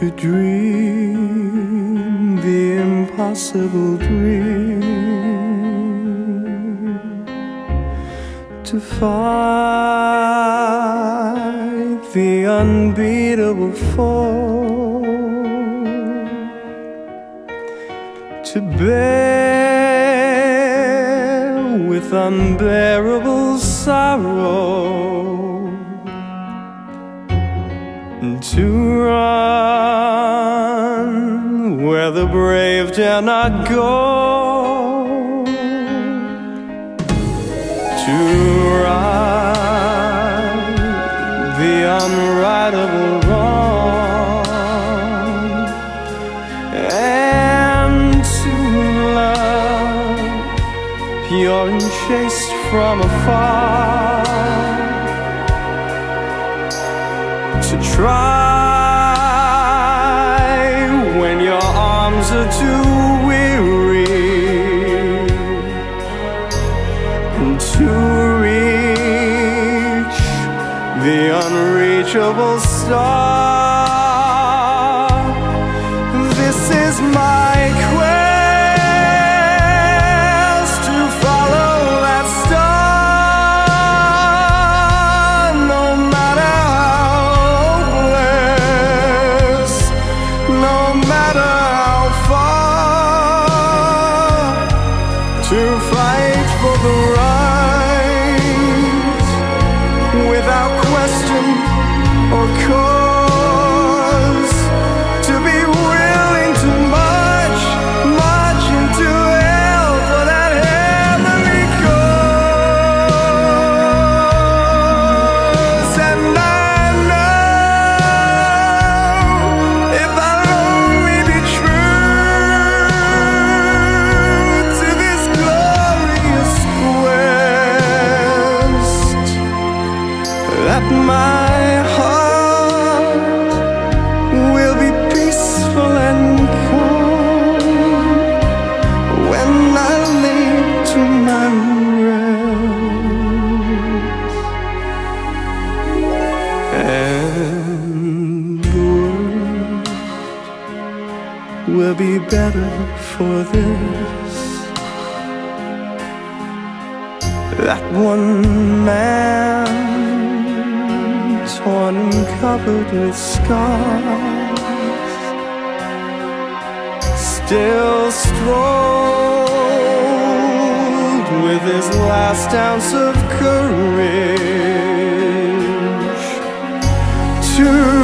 to dream the impossible dream, to fight the unbeatable foe, to bear with unbearable sorrow to run where the brave dare not go, to right the unrightable wrong, and to love pure and chaste from afar to try when your arms are too weary and to reach the unreachable star. Question or cause that my heart will be peaceful and calm when I lay to my rest. And the world will be better for this that one man torn and covered with scars. Still strolled with his last ounce of courage to